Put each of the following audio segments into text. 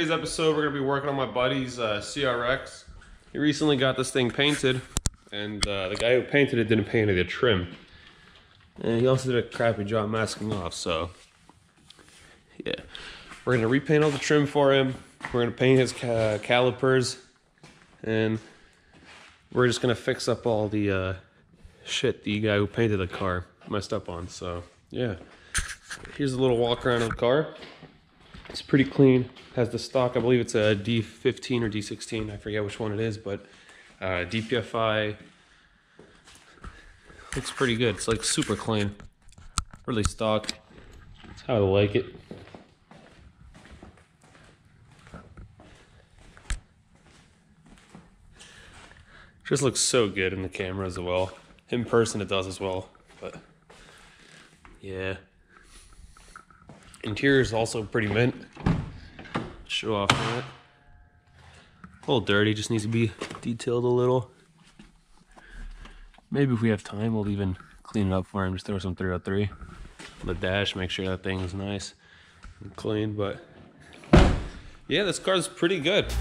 today's episode, we're gonna be working on my buddy's uh, CRX. He recently got this thing painted, and uh, the guy who painted it didn't paint any of the trim. And he also did a crappy job masking off. So yeah, we're gonna repaint all the trim for him. We're gonna paint his ca- calipers, and we're just gonna fix up all the uh, shit the guy who painted the car messed up on. So yeah, here's a little walk around of the car. It's pretty clean. Has the stock, I believe it's a D15 or D16. I forget which one it is, but uh, DPFI looks pretty good. It's like super clean, really stock. That's how I like it. Just looks so good in the camera as well. In person, it does as well, but yeah. Interior is also pretty mint. Show off that. A little dirty, just needs to be detailed a little. Maybe if we have time, we'll even clean it up for him. Just throw some 303 on the dash, make sure that thing's nice and clean. But yeah, this car's pretty good.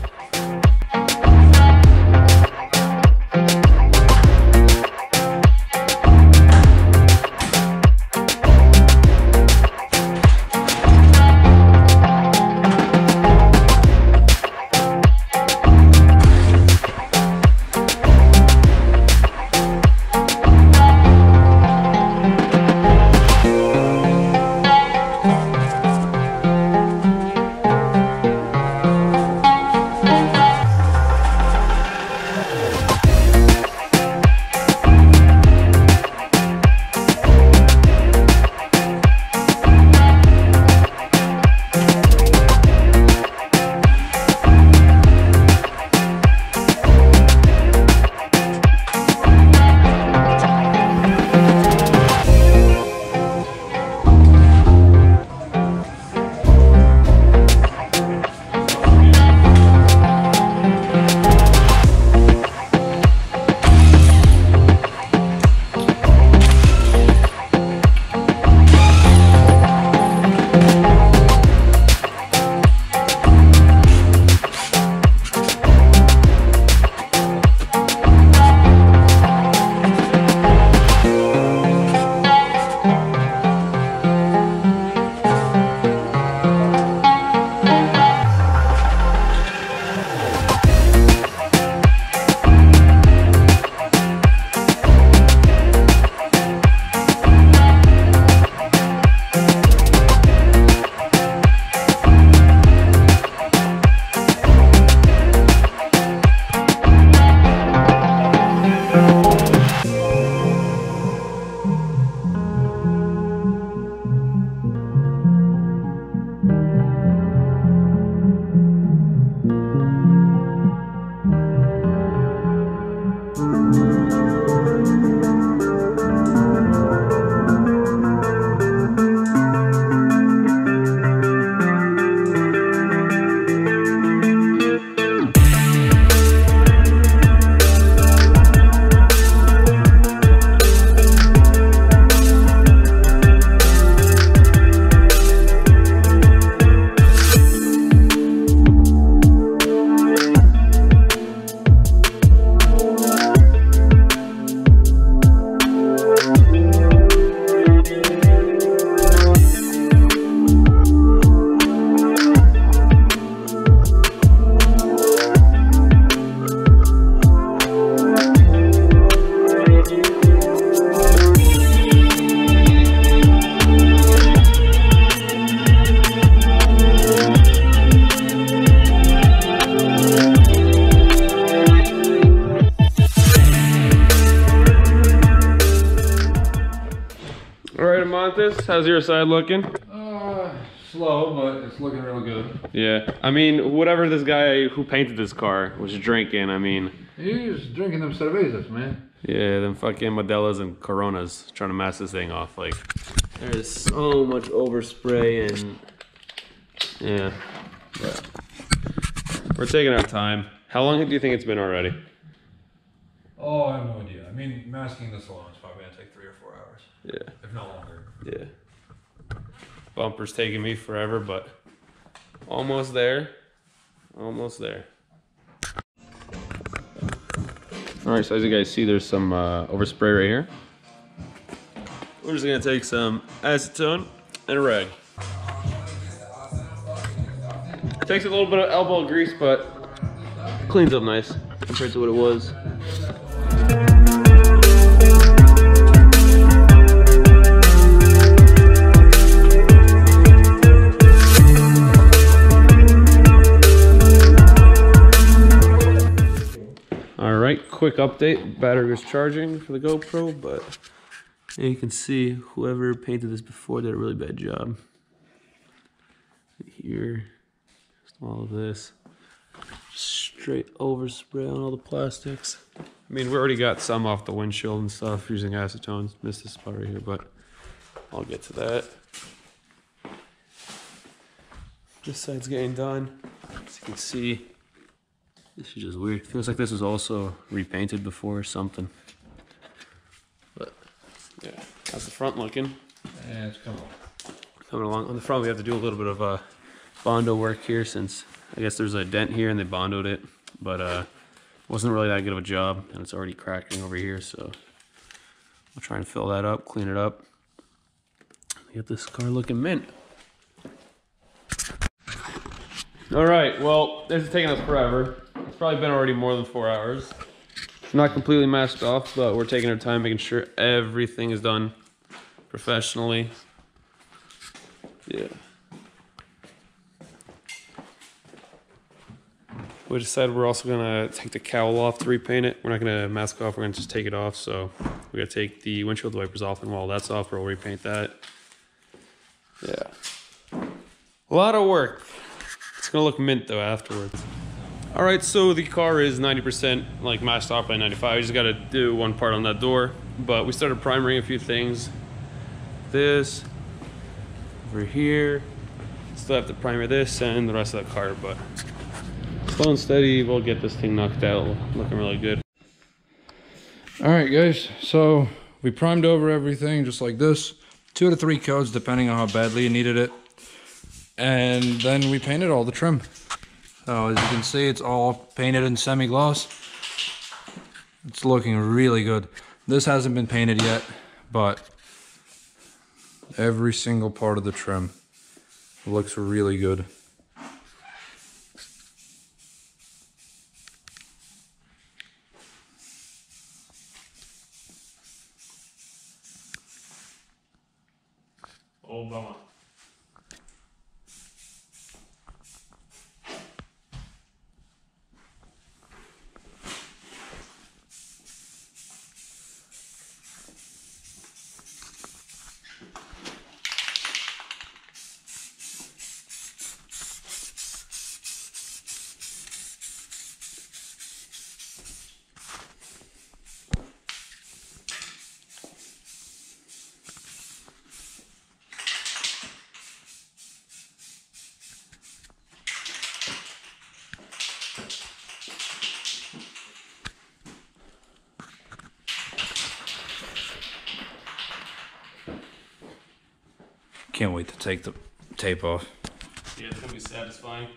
How's your side looking? Uh, slow, but it's looking real good. Yeah, I mean, whatever this guy who painted this car was drinking, I mean, He's drinking them cervezas, man. yeah, them fucking Modelas and Coronas trying to mask this thing off. Like, there's so much overspray and yeah. But we're taking our time. How long do you think it's been already? Oh, I have no idea. I mean, masking this alone is probably gonna take three or four hours, Yeah, if not longer. yeah. Bumper's taking me forever, but Almost there. Almost there. All right, so as you guys see, there's some uh, overspray right here. We're just gonna take some acetone and a rag. Takes a little bit of elbow grease, but cleans up nice compared to what it was. Quick update. Battery is charging for the GoPro, but you can see whoever painted this before did a really bad job. Here, all of this. Straight overspray on all the plastics. I mean, we already got some off the windshield and stuff using acetone. Missed this spot right here, but I'll get to that. This side's getting done. As you can see, this is just weird. Feels like this was also repainted before or something. But yeah, how's the front looking? Yeah, it's coming on. Coming along. On the front, we have to do a little bit of uh, bondo work here since I guess there's a dent here and they bondoed it, but uh, wasn't really that good of a job, and it's already cracking over here. So I'll try and fill that up, clean it up, get this car looking mint. All right, well, this is taking us forever. Probably been already more than four hours. Not completely masked off, but we're taking our time making sure everything is done professionally. Yeah. We decided we're also gonna take the cowl off to repaint it. We're not gonna mask off, we're gonna just take it off. So we gotta take the windshield wipers off and while that's off, we'll repaint that. Yeah. A lot of work. It's gonna look mint though afterwards. All right, so the car is 90% like masked off by 95. You just gotta do one part on that door. But we started primering a few things. This, over here. Still have to primer this and the rest of the car, but slow and steady, we'll get this thing knocked out. Looking really good. All right, guys. So we primed over everything just like this. Two to three coats, depending on how badly you needed it. And then we painted all the trim. So as you can see, it's all painted in semi-gloss. It's looking really good. This hasn't been painted yet, but every single part of the trim looks really good. Can't wait to take the tape off. Yeah, it's gonna be satisfying.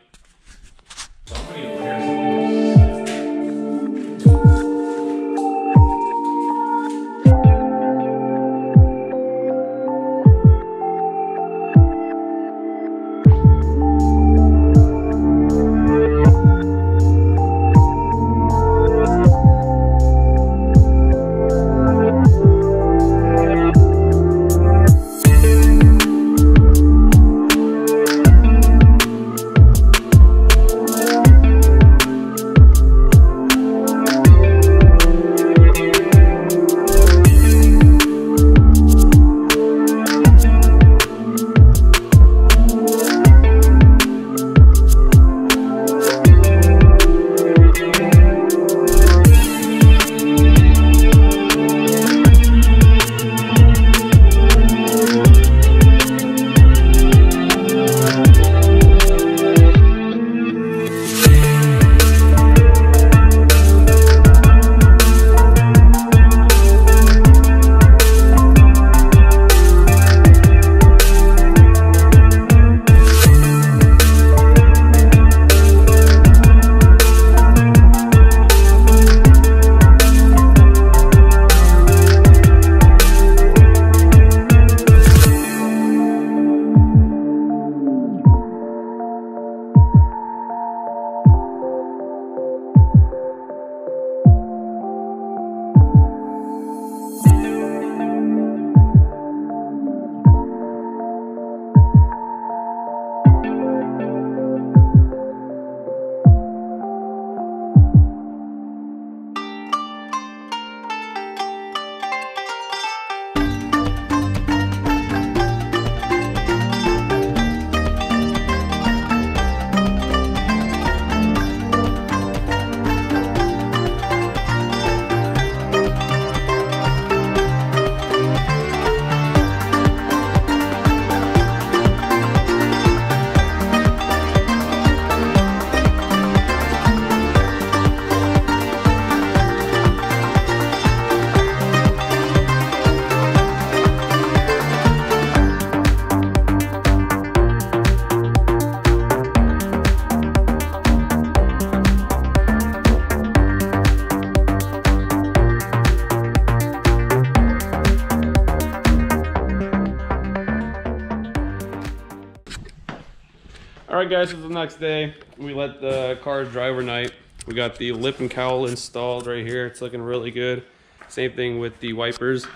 Right, it's the next day. We let the cars dry overnight. We got the lip and cowl installed right here. It's looking really good. Same thing with the wipers.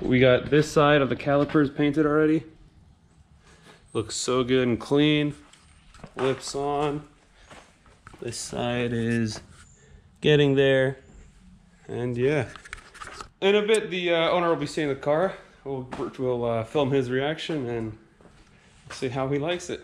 We got this side of the calipers painted already. Looks so good and clean. Lips on. This side is getting there. And yeah. In a bit, the uh, owner will be seeing the car. We'll, we'll uh, film his reaction and see how he likes it.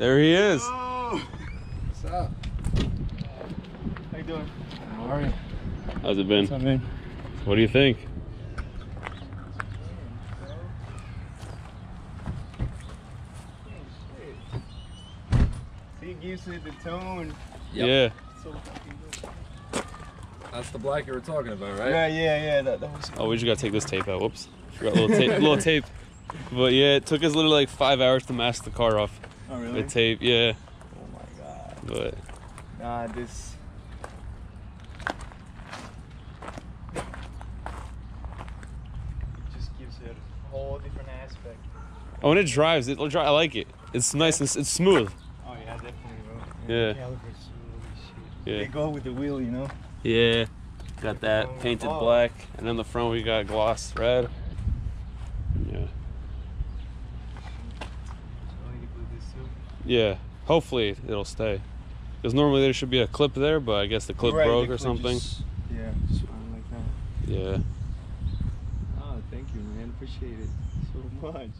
There he is. What's up? How you doing? How are you? How's it been? What's up, man? What do you think? See, it gives it the tone. Yep. Yeah. So fucking good. That's the black you were talking about, right? Yeah, yeah, yeah. That, that was. Oh, we just gotta take this tape out. Whoops. Forgot a little tape. little tape. But yeah, it took us literally like five hours to mask the car off Oh really? with tape. Yeah. Oh my god. But Nah, this. It just gives it a whole different aspect. oh, when it drives, it dri I like it. It's nice and it's smooth. Oh yeah, definitely, Yeah. bro. The calipers, shit. Yeah. They go with the wheel, you know. Yeah. Got that oh, painted Oh. black, and on the front we got gloss red. Yeah. So you put this too. Yeah. Hopefully it'll stay. Because normally there should be a clip there, but I guess the clip Right, broke the or clip something. just- yeah, just like that. Yeah. Oh, thank you, man. Appreciate it so much.